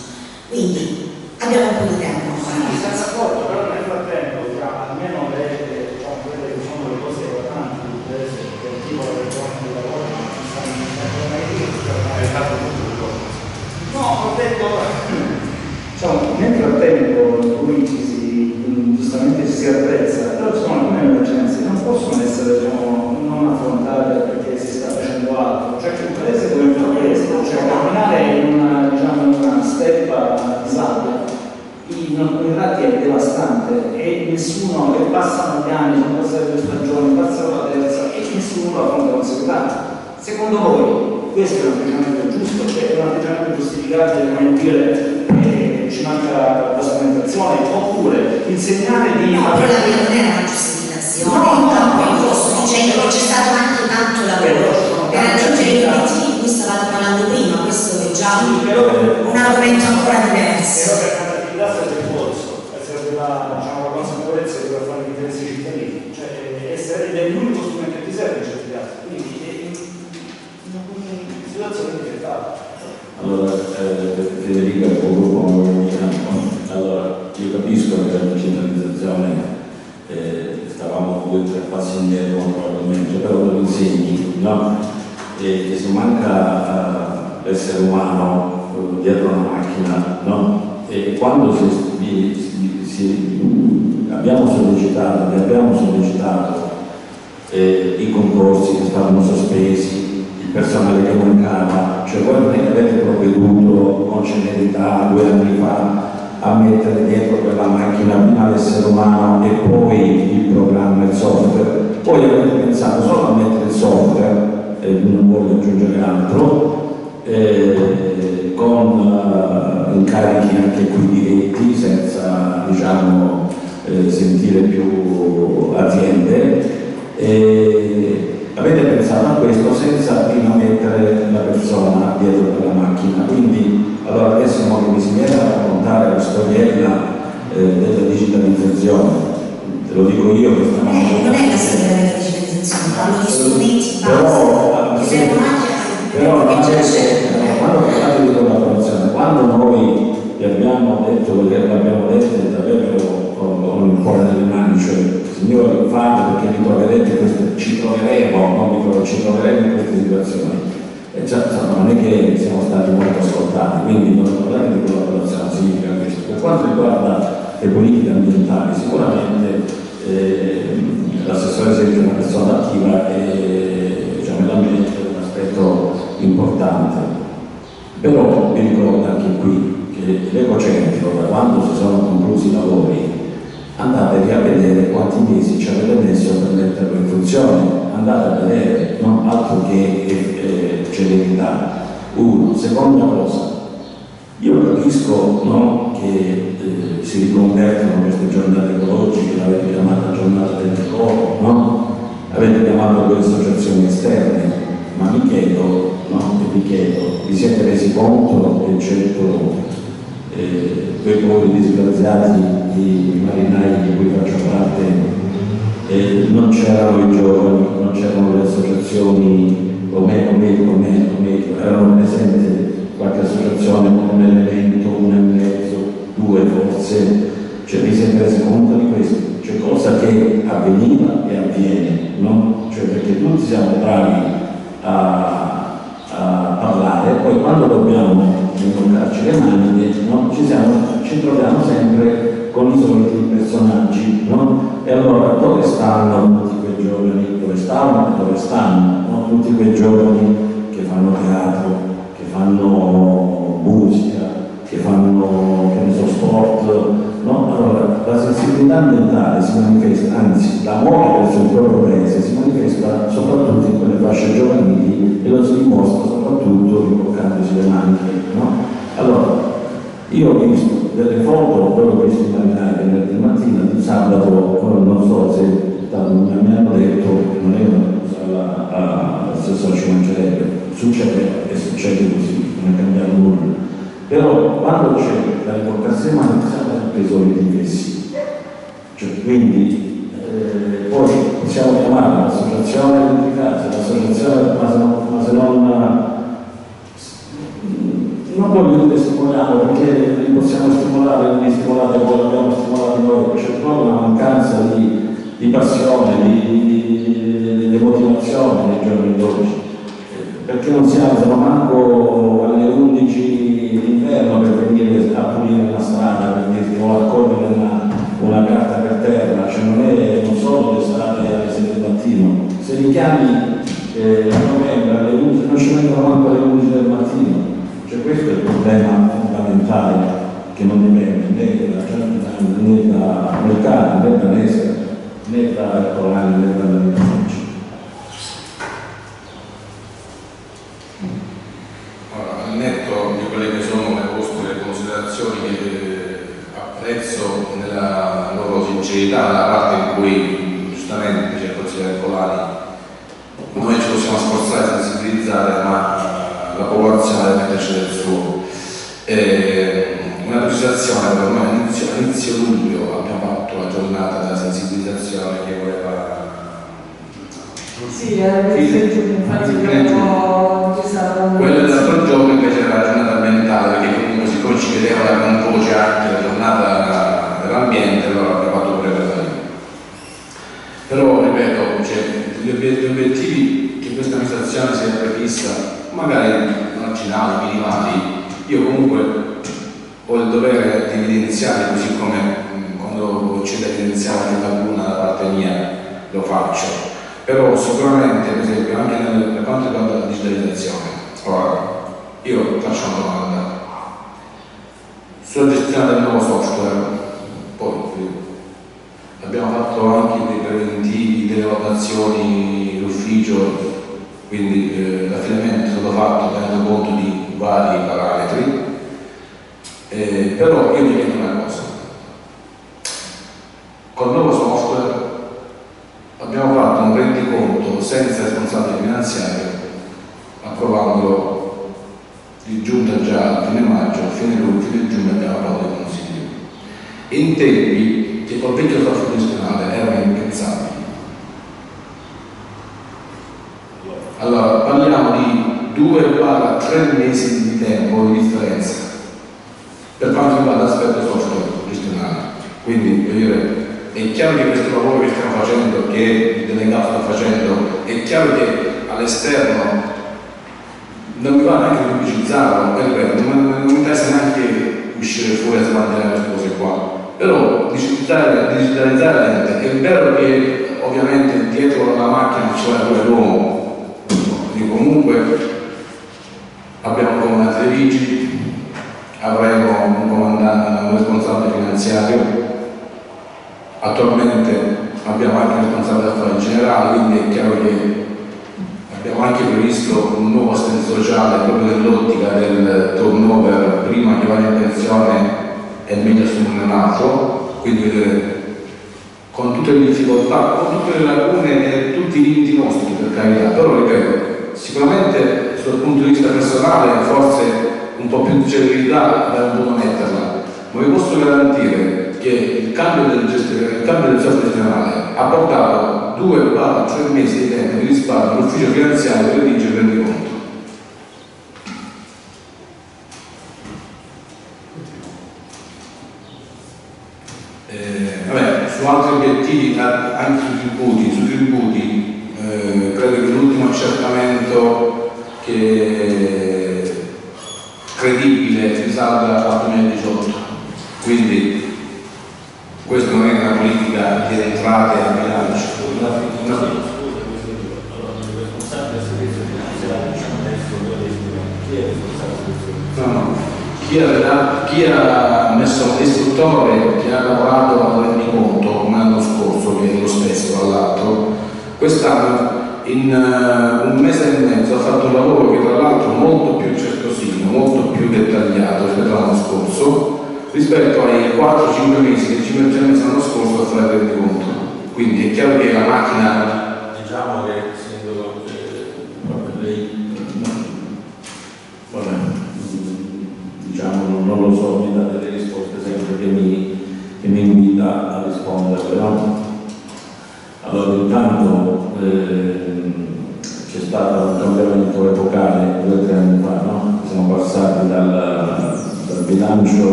Quindi abbiamo un po' di tempo ancora. Sì, senza accordo, però nel frattempo, tra almeno le, diciamo, quelle che sono le cose importanti, per esempio, del tipo la regione del lavoro, non ci stanno Hai fatto tutto il corso. No, ho detto, diciamo, nel frattempo cui ci si, giustamente ci si apprezza, però ci sono alcune emergenze che non possono essere diciamo, non affrontate perché si sta facendo altro. Cioè che un paese come il nostro, cioè camminare in una, diciamo, una steppa di sabbia, in tratti è devastante e nessuno, che passano gli anni, sono passate due stagioni, passano la terza e nessuno lo affronta con serietà. Secondo voi questo è un atteggiamento giusto, cioè è un atteggiamento giustificabile, come dire, eh, ci manca la strumentazione, oppure il segnale di... No, quella mia non era una giustificazione, No, no, no, sto dicendo che c'è stato anche tanto lavoro. Per raggiungere gli obiettivi di cui stavate parlando prima, questo è già però per- un argomento ancora però diverso. per l'attività serve il polso, serve la, diciamo, la consapevolezza di dover fare l'interesse ai cittadini, cioè essere, ed è l'unico strumento che ti serve in certi casi, quindi è in una situazione differentata. Allora, eh, Federica, il tuo gruppo chiamo. Allora, io capisco che la digitalizzazione eh, stavamo due o tre passi indietro probabilmente, però lo insegni, no? E che se manca eh, l'essere umano dietro una macchina, no? E quando si, si- si- abbiamo sollecitato, abbiamo sollecitato eh, i concorsi che stavano sospesi, personale che mancava, cioè voi non è che avete provveduto con celerità due anni fa a mettere dietro quella macchina prima l'essere umano e poi il programma il software, poi avete pensato solo a mettere il software, e non voglio aggiungere altro, eh, con eh, incarichi anche qui diretti, senza diciamo, eh, sentire più aziende. Avete pensato a questo senza prima mettere la persona dietro quella macchina. Quindi allora adesso no, che mi si viene a raccontare la storiella eh, della digitalizzazione, te lo dico io che Non è, non è la storia della digitalizzazione, parlo di strumenti però, però c'è. quando parlate di collaborazione, quando noi vi abbiamo detto che abbiamo detto è davvero con, il cuore nelle mani, cioè signori fate perché vi troverete queste, ci troveremo, non vi troveremo, ci troveremo in queste situazioni. E già, insomma, non è che siamo stati molto ascoltati, quindi non parlare di collaborazione significa questo. Per quanto riguarda le politiche ambientali, sicuramente eh, l'assessore è sempre una persona attiva e diciamo, l'ambiente è un aspetto importante. Però vi ricordo anche qui che l'ecocentro, da quando si sono conclusi i lavori, andate a vedere quanti mesi ci avete messo per metterlo in funzione, andate a vedere, non altro che eh, celerità. Uno, seconda cosa, io capisco no, che eh, si riconvertono queste giornate ecologiche, l'avete chiamata giornata del lavoro, no? avete chiamato due associazioni esterne, ma mi chiedo, no, vi chiedo, vi siete resi conto, eccetto eh, quei poveri disgraziati, i marinai di cui faccio parte, eh, non c'erano i giovani, non c'erano le associazioni come come come come erano presenti qualche associazione con un elemento, uno e mezzo, due forse, cioè vi siete resi conto di questo? Cioè cosa che avveniva e avviene, no? Cioè perché tutti siamo bravi a, a parlare, poi quando dobbiamo imboccarci le mani? Ci, siamo- ci troviamo sempre con i soliti personaggi, no? E allora dove stanno tutti quei giovani? Dove stavano e dove stanno? no? Tutti quei giovani che fanno teatro, che fanno musica, che fanno che so, sport, no? Allora la sensibilità ambientale si manifesta, anzi l'amore verso il proprio paese si manifesta soprattutto in quelle fasce giovanili e lo si dimostra soprattutto rimboccandosi io ho visto delle foto proprio questi marinai venerdì mattina, di sabato, non so se mi hanno detto, non è una cosa alla, stessa ci mangerebbe, succede e succede così, non è cambiato nulla. Però quando c'è la riportazione siamo sempre soliti messi. Cioè, quindi eh, poi possiamo chiamare l'associazione di casa, l'associazione dovere di evidenziare, così come mm, quando c'è da evidenziare qualcuno da parte mia lo faccio, però sicuramente per esempio anche per quanto riguarda la digitalizzazione, ora io faccio una domanda, sulla gestione del nuovo software, poi eh, abbiamo fatto anche dei preventivi, delle valutazioni d'ufficio, quindi eh, l'affidamento è stato fatto tenendo conto di vari parametri, eh, però io mi l'ufficio finanziario dice per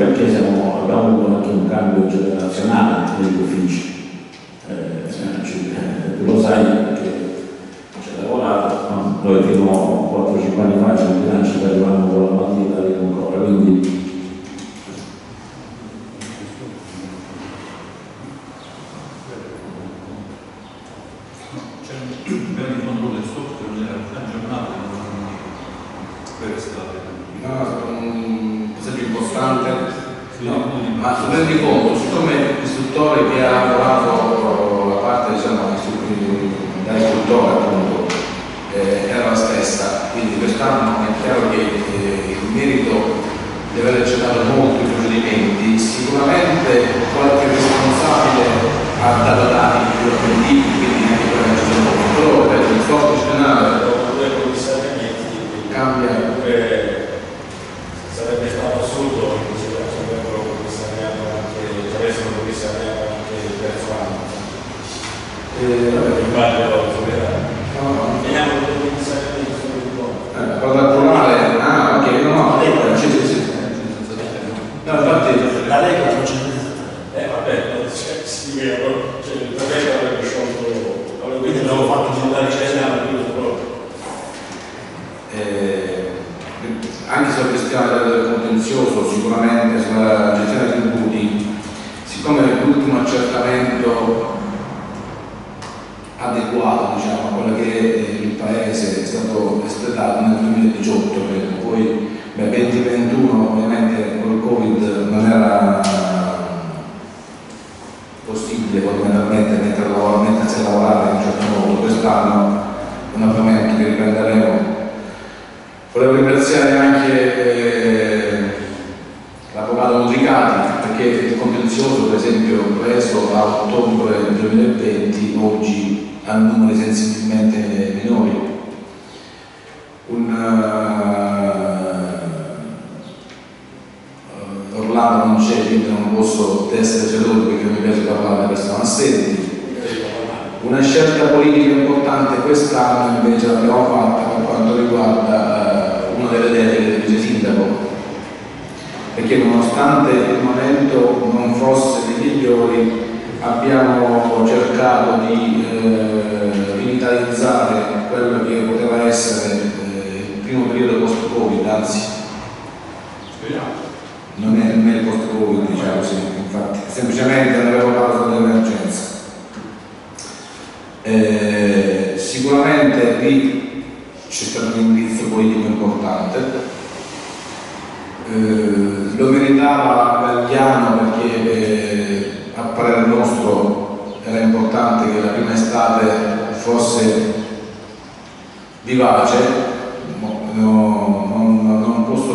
perché siamo, abbiamo avuto anche un cambio generazionale negli uffici. Eh, cioè, tu lo sai perché ci ha lavorato, noi fino a 4-5 anni fa ci bilanci che arrivavamo con la perché nonostante il momento non fosse dei migliori abbiamo cercato di eh, rivitalizzare quello che poteva essere eh, il primo periodo post-Covid, anzi. Non è, non post-Covid diciamo, sì, infatti. Semplicemente non avevo parlato fosse vivace, no, non, non, posso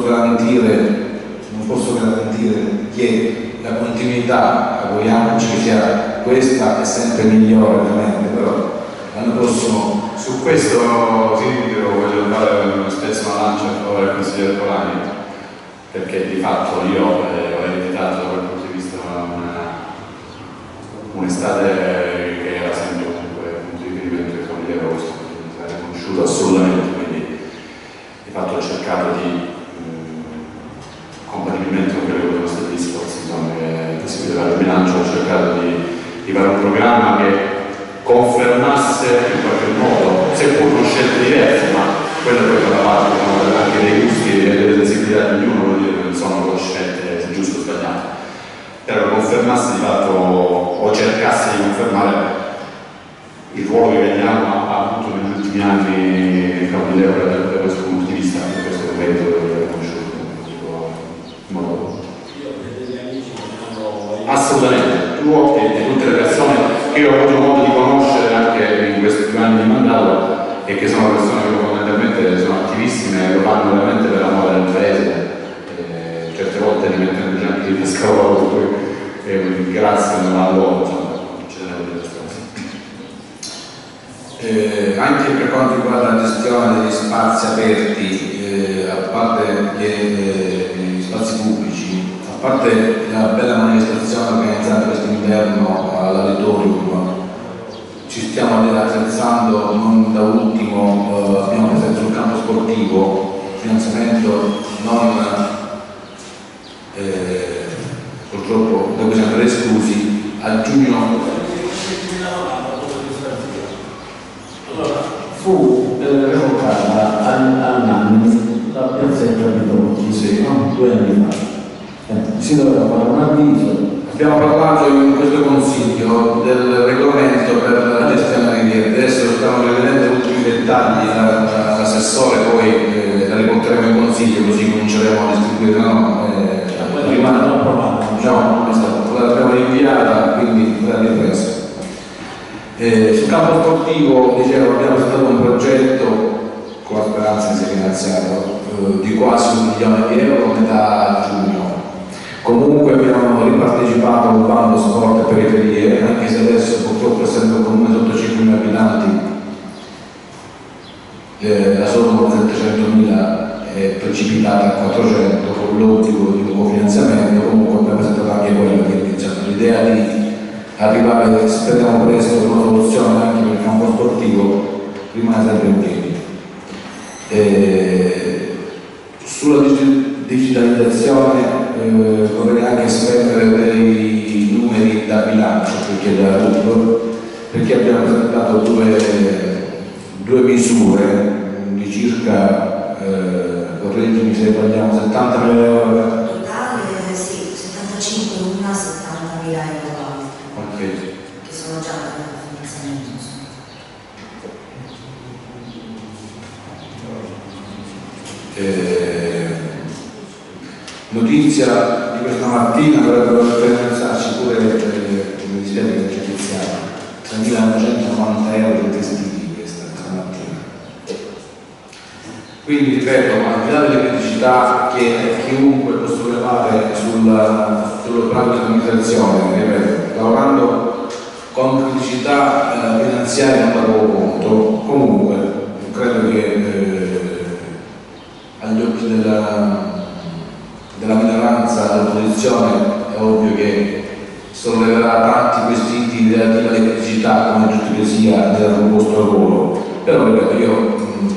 non, posso garantire, che la continuità, auguriamoci che sia questa è sempre migliore ovviamente, però l'anno prossimo... Su questo Silvio voglio fare spesso una lancia a favore del consigliere Polani, perché di fatto io eh, ho ereditato da quel punto di vista un'estate conosciuto assolutamente, quindi di fatto ho cercato di, mm, compatibilmente con quello che sono gli sforzi insomma, che, che si vedeva il bilancio, ho cercato di, di fare un programma che confermasse in qualche modo, seppur con scelte diverse, ma quello che fa fatto diciamo, anche dei gusti e delle sensibilità di ognuno, vuol dire che non sono scelte giuste o sbagliate. Però confermasse di fatto, o cercasse di confermare il ruolo che Vegnano ha avuto nel anni in Campideo da questo punto di vista, da questo momento che l'ho conosciuto in modo assolutamente. Tuo e tutte le persone che ho avuto modo di conoscere anche in questi due anni di mandato e che sono persone che fondamentalmente sono attivissime e lo fanno veramente per amore del paese e certe volte rimettendoci anche di pescatore poi eh, grazie non a loro insomma ci tenevo di queste cose Eh, anche per quanto riguarda la gestione degli spazi aperti, eh, a parte gli, eh, gli spazi pubblici, a parte la bella manifestazione organizzata quest'inverno all'auditorium, ci stiamo attrezzando non da ultimo, eh, abbiamo presente sul campo sportivo, finanziamento non eh, purtroppo da cui siamo esclusi, a giugno fu eh, revocata al- all'anni la piazzetta di Totti, Sì. no? due anni fa. Eh, si doveva fare un avviso, Abbiamo parlato in questo consiglio del regolamento per la gestione dei rieti, adesso stiamo rivedendo gli ultimi dettagli, la- la- l'assessore poi eh, la riporteremo in consiglio così cominceremo a distribuire, no, eh, prima non approvata. no, esatto, l'abbiamo rinviata, quindi verrà ripresa. Eh, sul campo sportivo, dicevo, abbiamo presentato un progetto con la speranza sia finanziato eh, di quasi un milione di euro a metà giugno. Comunque abbiamo ripartecipato al bando sport e periferie, anche se adesso purtroppo essendo un comune sotto 5.000 abitanti eh, la somma di 700.000 è precipitata a 400 con l'obbligo di un cofinanziamento, comunque abbiamo presentato anche quello, quindi l'idea di arrivare, speriamo presto, una soluzione anche il campo sportivo rimane sempre in piedi. Sulla digi- digitalizzazione eh, vorrei anche spendere dei numeri da bilancio perché da RUP, perché abbiamo presentato due, due misure di circa, eh, correggimi se sbagliamo, 70 mila euro. Totale, sì, 75 una, 70 mila euro, Ok. che sono già da finanziamento. insomma. Eh, notizia di questa mattina dovrebbero pensarci pure eh, come dispiace che iniziato 3.990 euro di vestiti questa, questa mattina. Quindi ripeto al di là delle criticità che chiunque può sollevare sulla, sullo piano di amministrazione lavorando con criticità eh, finanziarie non poco conto comunque credo che eh, agli occhi della, della minoranza, dell'opposizione, è ovvio che solleverà tanti quesiti relativi alle criticità, come giusto nel vostro lavoro. Però ripeto, io mh,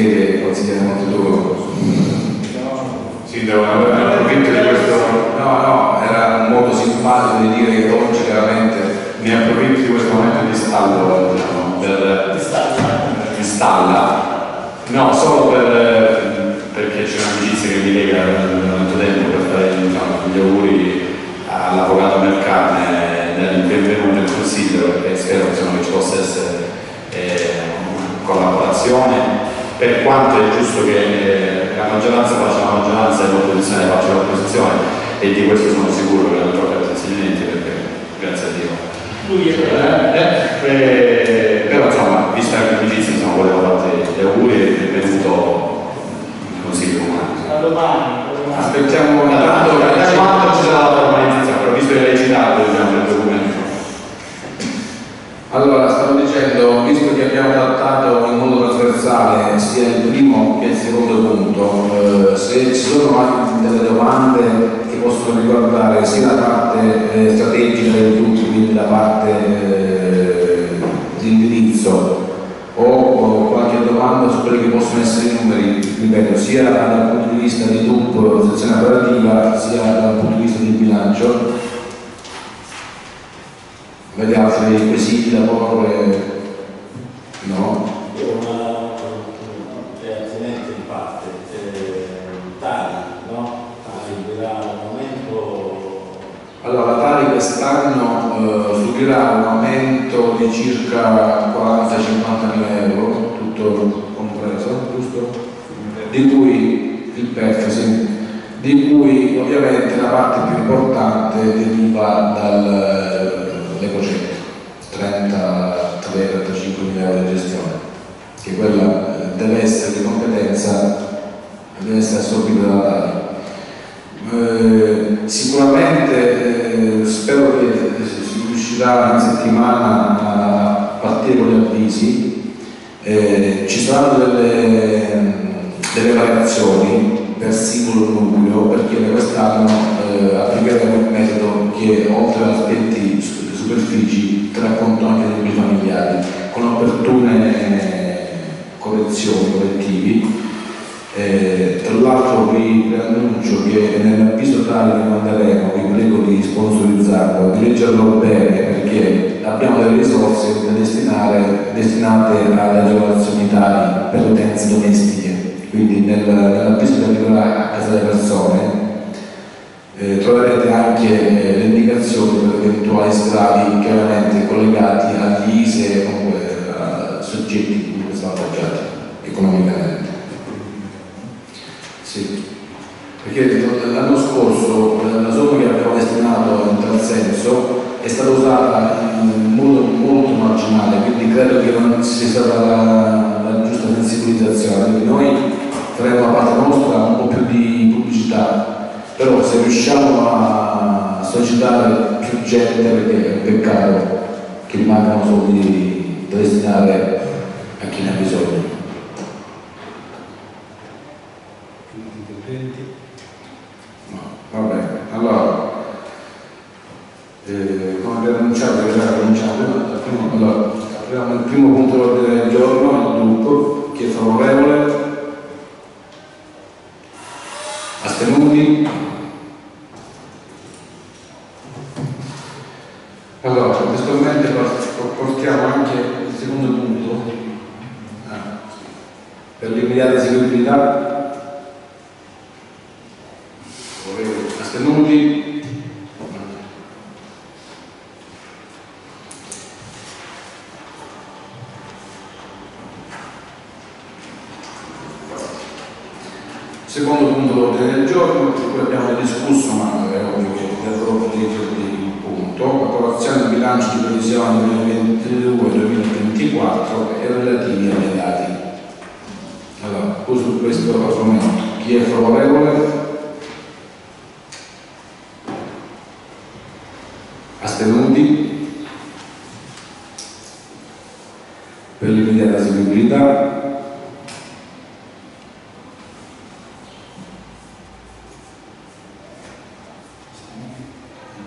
Fede considera molto duro. Sì, devo approfitto di questo, No, no, era un modo simpatico di dire che oggi chiaramente ne approfitto di questo momento di stallo, diciamo, per di stalla. No, solo per, perché c'è un'amicizia che mi lega da tanto tempo per fare diciamo, gli auguri all'avvocato Mercane del benvenuto in consiglio e spero insomma, che ci possa essere eh, una collaborazione per quanto è giusto che eh, la maggioranza faccia la maggioranza e l'opposizione faccia l'opposizione e di questo sono sicuro che non troppo insegnamenti perché grazie a Dio. Lui è eh, eh, però insomma vista l'amicizia insomma volevo farti gli auguri e benvenuto da domani, da domani. aspettiamo tanto da quanto ci sarà la formalizzazione però visto che l'hai citato diciamo il documento. Allora, dicendo, visto che abbiamo trattato in modo trasversale sia il primo che il secondo punto, eh, se ci sono anche delle domande che possono riguardare sia la parte eh, strategica del gruppo, quindi la parte eh, di indirizzo, o, qualche domanda su quelli che possono essere i numeri, ripeto, sia dal punto di vista di DUP, sezione operativa, sia dal punto di vista di bilancio, Vedi altri quesiti da porre? No? una reazionente in parte, eh, tali, no? Tali dirà un aumento Allora, tali quest'anno eh, subirà un aumento di circa 40-50 mila euro, tutto compreso, giusto? Di cui il PEF, sì, di cui ovviamente la parte più importante deriva dall'ecocentro, 30-35 mila euro di gestione, che quella eh, deve essere di competenza, deve essere assorbita dalla Tali. Eh, sicuramente eh, spero che si riuscirà in settimana a partire con gli avvisi. Ci saranno delle, delle variazioni per singolo nucleo perché quest'anno eh, applicheremo un metodo che oltre ad aspetti superfici dei nuclei familiari con eh, correzioni, correttivi eh, tra l'altro vi annuncio che nell'avviso tale che manderemo, vi prego di sponsorizzarlo, di leggerlo bene perché abbiamo delle risorse da destinare, destinate alle agevolazioni tali per utenze domestiche. Quindi nel- nell'avviso che arriverà a casa delle persone eh, troverete anche eh, le indicazioni per eventuali sgravi chiaramente collegati agli ISE o comunque a soggetti sono appoggiati economicamente. Sì, perché l'anno scorso la somma che abbiamo destinato in tal senso è stata usata in modo molto marginale, quindi credo che non sia stata la, la giusta sensibilizzazione. Quindi noi faremo la parte nostra un po' più di pubblicità, però se riusciamo a sollecitare più gente, perché è un peccato che rimangano soldi da destinare a chi ne ha bisogno.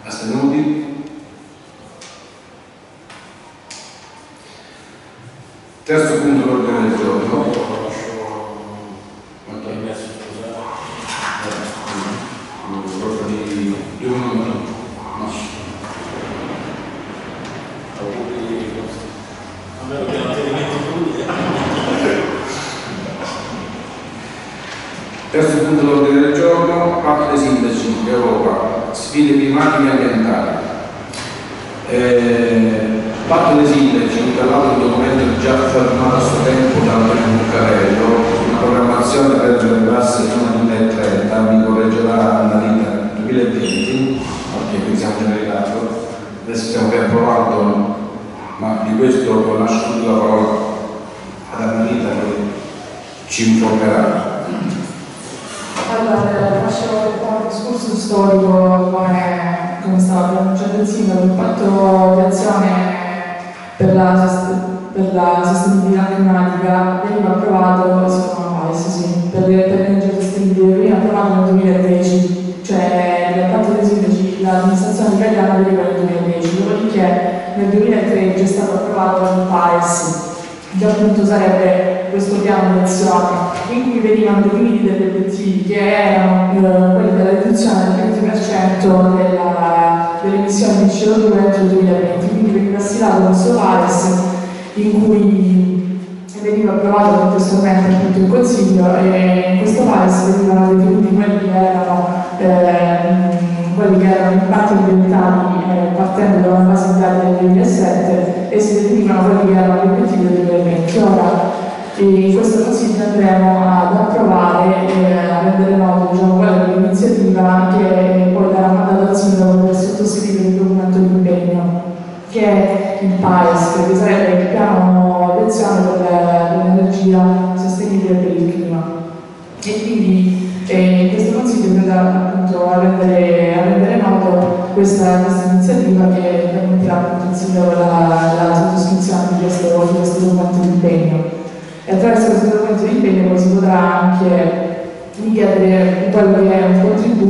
astenuti terzo punto dell'ordine del giorno.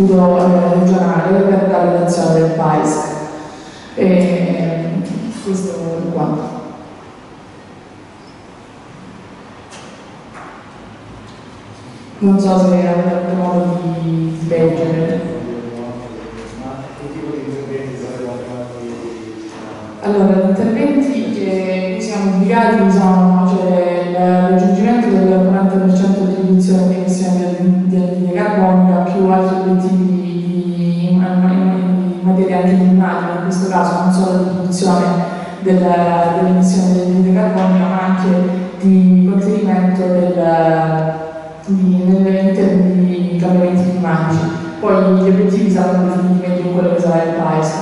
fondo eh, regionale per la redazione del paese. E, ehm, questo è quanto. Non so se era un altro modo di leggere. Allora, gli interventi che siamo obbligati sono diciamo, dell'emissione dell'anidride carbonio, ma anche di contenimento del, di, di cambiamenti climatici. Poi gli obiettivi saranno definiti meglio in quello che sarà il PAES,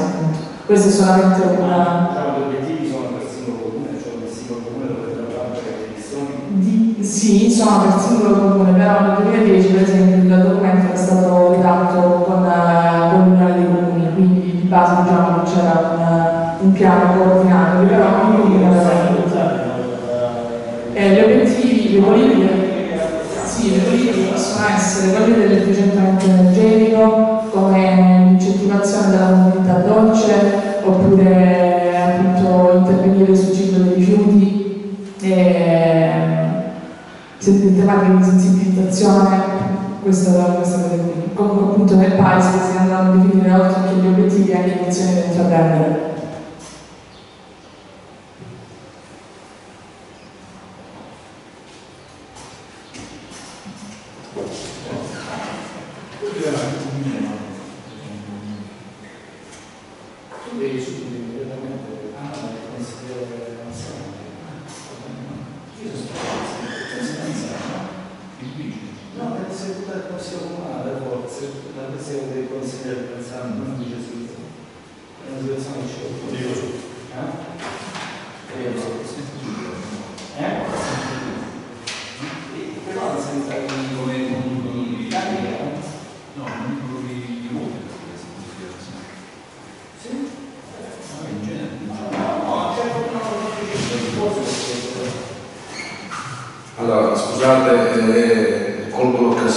Questo è solamente una... Ah, diciamo, gli obiettivi sono per singolo comune, cioè per singolo comune dovete lavorare le missioni? Sì, sono per singolo comune, però nel 2010 per esempio il documento era stato redatto con, eh, con l'Unione dei Comuni, quindi di base diciamo non c'era un piano coordinato, però non eh, gli obiettivi, le politiche, sì, le politiche possono essere quelli dell'efficientamento energetico, come l'incentivazione della mobilità dolce, oppure appunto intervenire sul ciclo dei rifiuti, ehm, se il tema di sensibilizzazione, questo, questo comunque appunto nel paese si è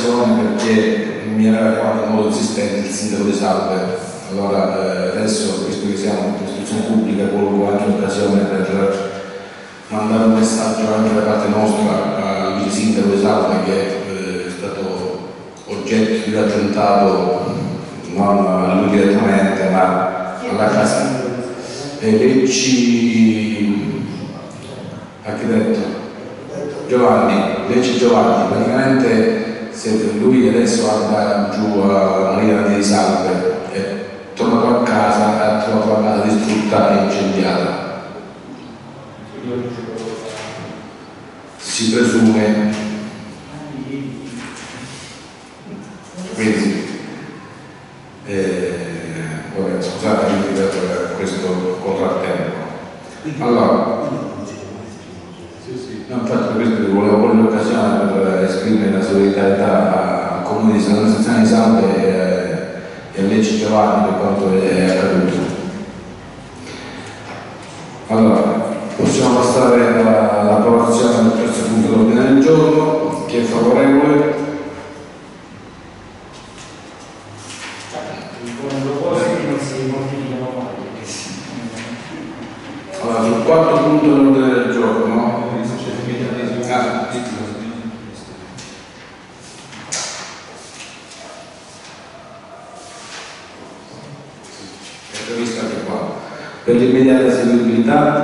colgo l'occasione perché mi era chiamato in modo insistente il sindaco di Salve. Allora, eh, adesso, visto che siamo in istruzione pubblica, colgo anche l'occasione per mandare un messaggio anche da parte nostra al vice sindaco di Salve che eh, è stato oggetto di attentato non a lui direttamente, ma alla casa. E Lecci, architetto. Giovanni, Lecce Giovanni, praticamente se lui adesso anda giù a Marina di Salve, è tornato a casa ha trovato la casa distrutta e incendiata. Si presume, quindi, eh, vabbè, scusate per questo contrattempo. Allora, No, infatti per questo volevo cogliere l'occasione per esprimere la solidarietà al comune di San Sezione di Salve e, e a Lecce Giovanni per quanto è accaduto. Allora, possiamo passare alla- all'approvazione del terzo punto dell'ordine del giorno. Chi è favorevole? humildad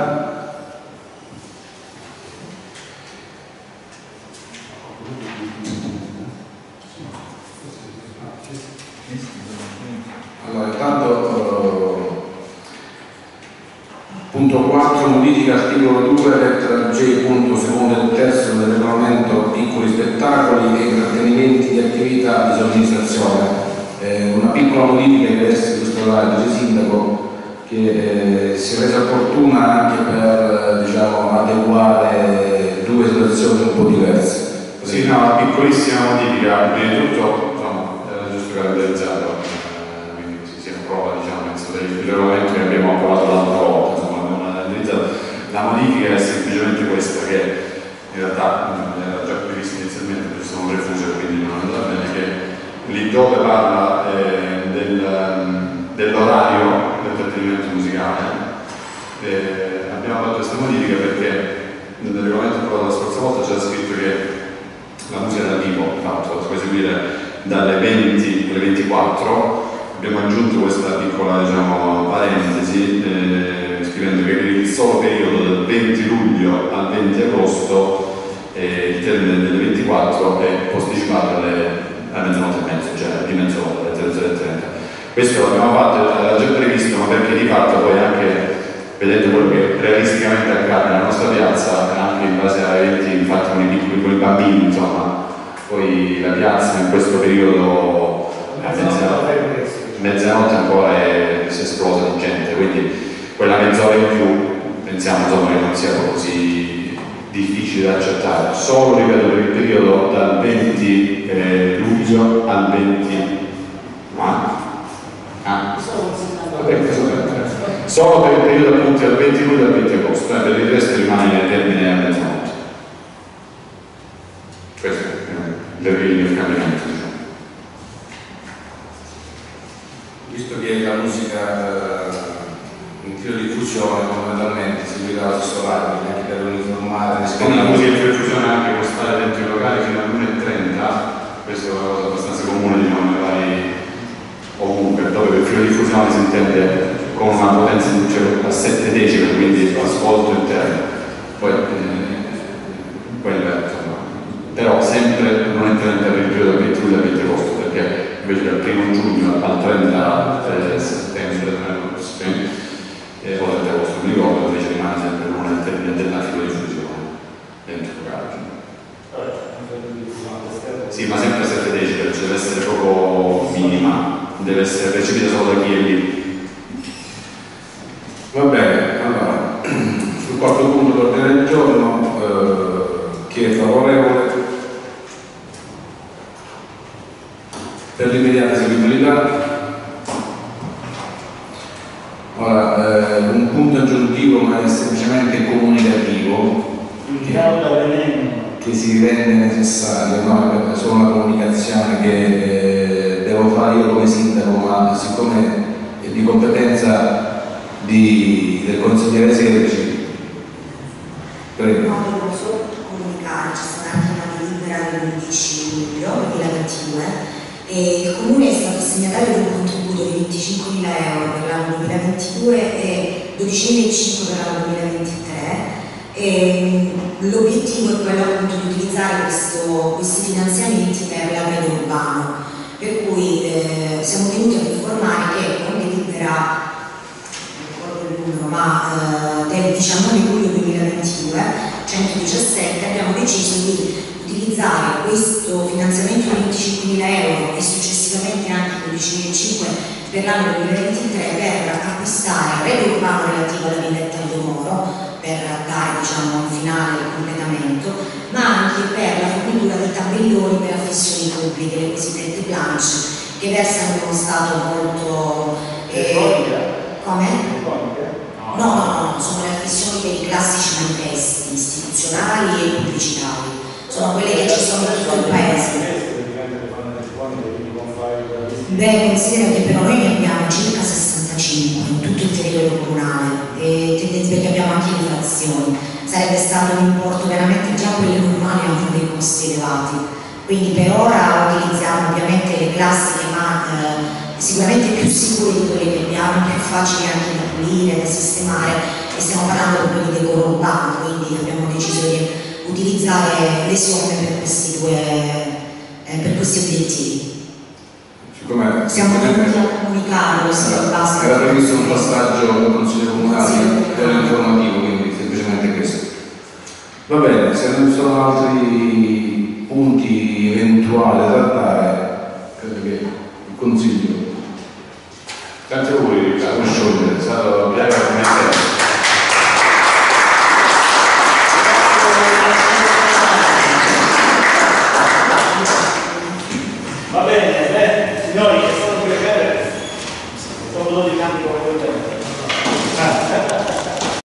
dove parla eh, del, mh, dell'orario del trattenimento musicale, eh, abbiamo fatto questa modifica perché nel regolamento approvato la scorsa volta c'era scritto che la musica dal vivo, fatto, si può eseguire dalle 20 alle 24, abbiamo aggiunto questa piccola diciamo, parentesi eh, scrivendo che il solo periodo dal 20 luglio al 20 agosto eh, il termine delle 24 è posticipato alle, alle mezzanotte e mezzo, cioè di mezz'ora, alle 00.30. Questo l'abbiamo fatto, era già previsto, ma perché di fatto poi anche vedendo quello che realisticamente accade nella nostra piazza, anche in base ai eventi infatti con i piccoli, con i bambini, insomma, poi la piazza in questo periodo a mezzanotte, mezzanotte ancora è, si è esplosa di gente, quindi quella mezz'ora in più pensiamo insomma, che non sia così difficile da accettare, solo ripeto per il periodo dal 20 eh, luglio al 20 ah, ah. Solo per il periodo appunto dal 20 luglio al 20 agosto, eh, per il resto rimane nel termine a mezzanotte. Questo è il il cambiamento, diciamo. Visto che la musica eh, in tiro di diffusione fondamentalmente seguirà lo stesso orario, quindi anche per uniformare Siccome la musica in diffusione anche può stare dentro i locali fino all'1.30, questo è una cosa abbastanza comune, diciamo, nei vari ovunque, dove per filo di diffusione si intende con una potenza di cioè, a 7 decibel, quindi ascolto interno. Poi, eh, quella, insomma, però sempre non entrante per il periodo dal 20 luglio al 20 agosto, perché invece dal 1 giugno al 30 eh, settembre, eh, o 30 agosto, non mi ricordo, invece rimane sempre l'una del termine della filodiffusione dentro il locale. Sì, ma sempre a 7 decibel, cioè deve essere proprio minima, deve essere percepita decide solo da chi è lì. Va bene, allora, sul quarto punto dell'ordine del giorno, eh, chi è favorevole? Per l'immediata eseguibilità. Ora, eh, un punto aggiuntivo ma è semplicemente comunicativo Il capo da veleno. Che si rende necessario, no? solo una comunicazione che eh, devo fare io come sindaco, ma siccome è di competenza di- del consigliere Sergi, prego. No, devo solo comunicare, c'è stata anche una delibera dell'11 luglio 2022 e il Comune è stato assegnatario di un contributo di 25.000 euro per l'anno 2022 e 12.500 per l'anno 2023 e mm, l'obiettivo è quello appunto di utilizzare questo- questi finanziamenti per l'arredo urbano per cui eh, siamo tenuti ad informare che con delibera il numero, ma eh, del 19 luglio 2022, 117, abbiamo deciso di utilizzare questo finanziamento di 25.000 euro e successivamente anche 12.500 per l'anno 2023 per acquistare redo urbano relativo alla villetta di Moro per dare diciamo, un finale il completamento, ma anche per la fornitura di tabelloni per affissioni pubbliche, le cosiddette planche, che versano in uno stato molto... eh, come? No, no, no, sono le affissioni per i classici manifesti istituzionali e pubblicitari. Sono quelle che ci sono in tutto il paese. Beh, considera che però noi ne abbiamo circa 65 in tutto il territorio comunale e tendenzialmente abbiamo frazioni. Sarebbe stato un importo veramente, già quelle normali hanno dei costi elevati. Quindi per ora utilizziamo ovviamente le classiche ma eh, sicuramente più sicure di quelle che abbiamo, più facili anche da pulire, da sistemare e stiamo parlando proprio di decoro urbano, quindi abbiamo deciso di utilizzare le somme per questi due eh, per questi obiettivi. Siccome Siamo venuti a comunicarlo in base era previsto un passaggio al Consiglio Comunale Sì. per informativo, quindi semplicemente questo. Va bene, se non ci sono altri punti eventuali da trattare, credo che il Consiglio Tanti auguri, può sciogliere. è stato come sempre.